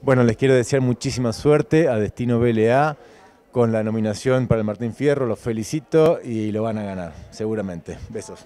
Bueno, les quiero desear muchísima suerte a Destino BLA con la nominación para el Martín Fierro. Los felicito y lo van a ganar, seguramente. Besos.